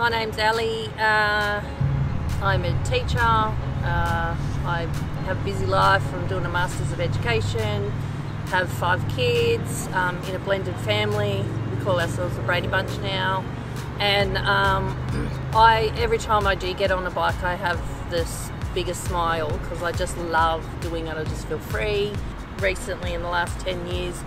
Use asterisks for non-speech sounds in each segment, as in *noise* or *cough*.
my name's Ali. Uh, I'm a teacher. Uh, I have a busy life. I'm doing a Masters of Education. Have five kids um, in a blended family. We call ourselves the Brady Bunch now. And um, *clears throat* I, every time I do get on a bike, I have this biggest smile because I just love doing it. I just feel free. Recently, in the last 10 years,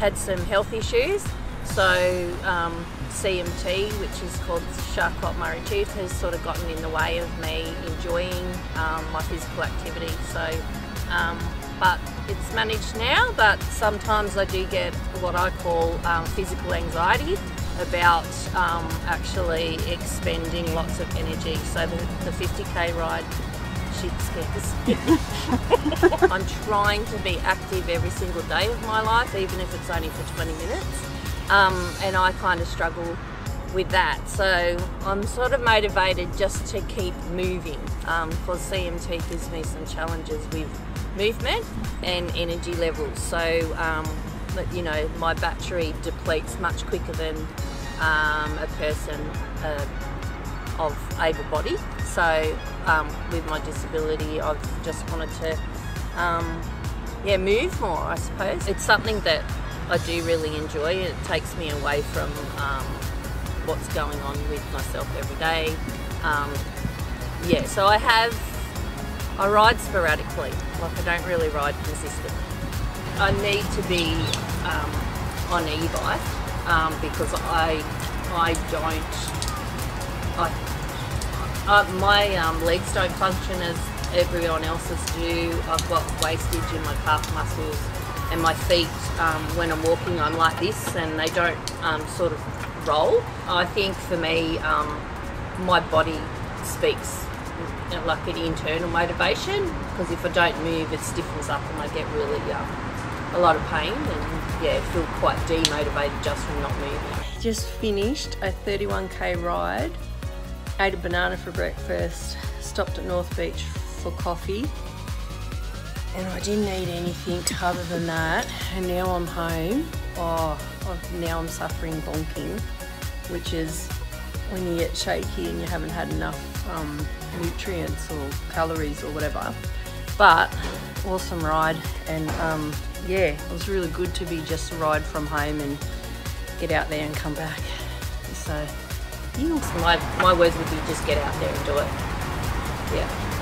had some health issues. So um, CMT, which is called Charcot Marie Tooth, has sort of gotten in the way of me enjoying um, my physical activity. So, um, but it's managed now, but sometimes I do get what I call um, physical anxiety about um, actually expending lots of energy. So the, the 50k ride shit scares. *laughs* I'm trying to be active every single day of my life, even if it's only for 20 minutes. Um, and I kind of struggle with that. So I'm sort of motivated just to keep moving because um, CMT gives me some challenges with movement and energy levels. So, um, you know, my battery depletes much quicker than um, a person uh, of able body. So, um, with my disability, I've just wanted to, um, yeah, move more, I suppose. It's something that I do really enjoy. It It takes me away from um, what's going on with myself every day. Um, yeah, so I have, I ride sporadically, like I don't really ride consistently. I need to be um, on e-bike um, because I, I don't, I, I my um, legs don't function as everyone else's do. I've got wastage in my calf muscles and my feet um, when I'm walking I'm like this and they don't um, sort of roll. I think for me, um, my body speaks like an internal motivation because if I don't move, it stiffens up and I get really um, a lot of pain and yeah, feel quite demotivated just from not moving. Just finished a 31k ride, ate a banana for breakfast, stopped at North Beach for coffee, and I didn't eat anything other than that. And now I'm home. Oh, now I'm suffering bonking, which is when you get shaky and you haven't had enough um, nutrients or calories or whatever. But awesome ride, and um, yeah, it was really good to be just a ride from home and get out there and come back. So, my my words would be just get out there and do it. Yeah.